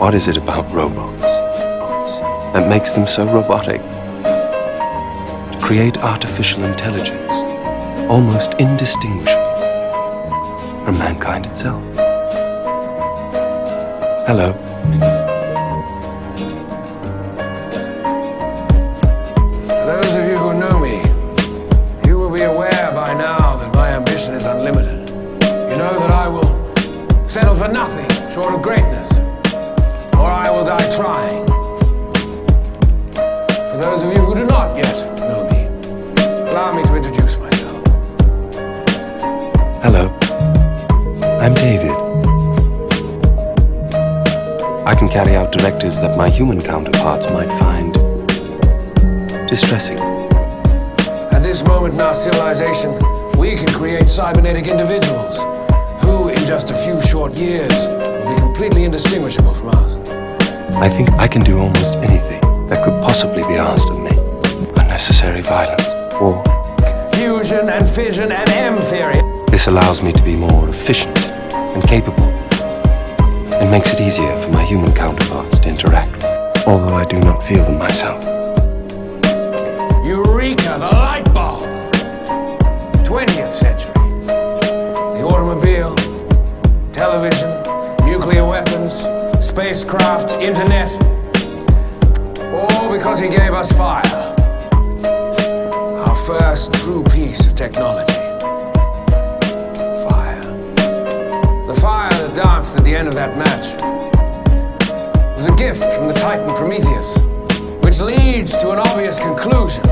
What is it about robots that makes them so robotic? To create artificial intelligence almost indistinguishable from mankind itself. Hello. Those of you who know me, you will be aware by now that my ambition is unlimited. You know that I will settle for nothing short of greatness, who do not yet know me, allow me to introduce myself. Hello. I'm David. I can carry out directives that my human counterparts might find distressing. At this moment in our civilization, we can create cybernetic individuals who, in just a few short years, will be completely indistinguishable from us. I think I can do almost anything that could possibly be asked of me. Unnecessary violence, war. Fusion and fission and M theory. This allows me to be more efficient and capable, and makes it easier for my human counterparts to interact with, although I do not feel them myself. Eureka, the light bulb. 20th century. The automobile, television, nuclear weapons, spacecraft, internet. All because he gave us fire. First true piece of technology. Fire. The fire that danced at the end of that match was a gift from the Titan Prometheus, which leads to an obvious conclusion.